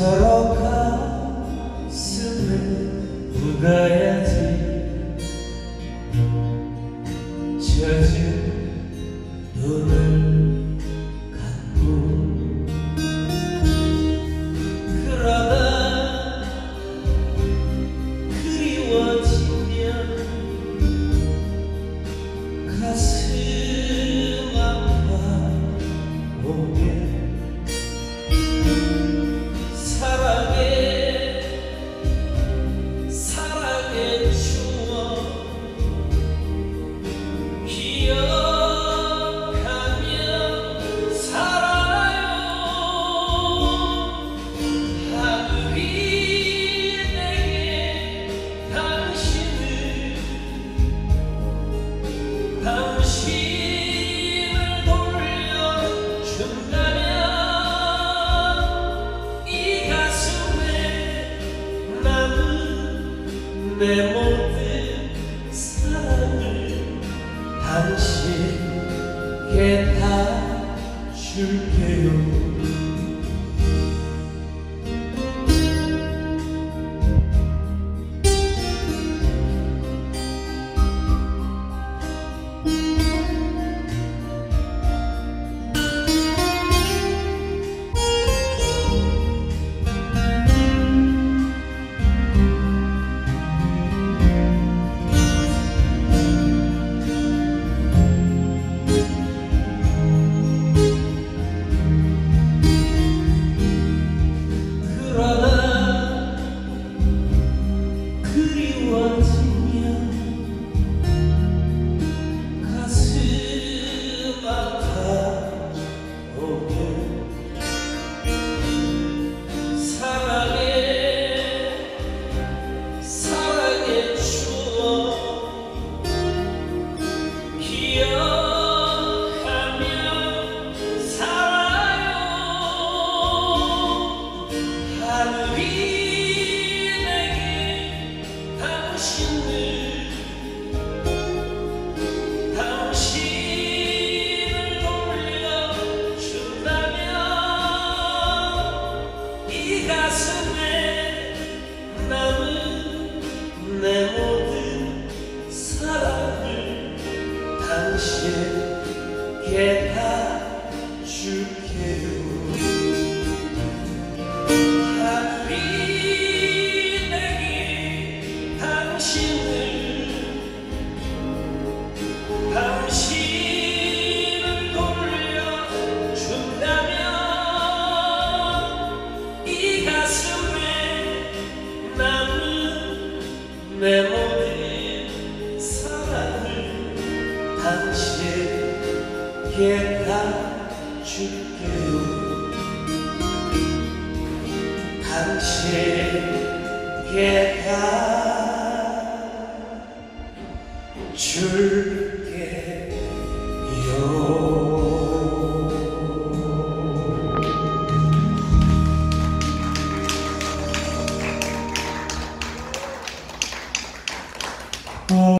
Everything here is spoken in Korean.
서로 가슴을 묻어야지. 젖은 내 모든 사랑을 당신께 다 줄게요. should get out. 사실 깨달줄게요. 당신 깨달줄게요. 어...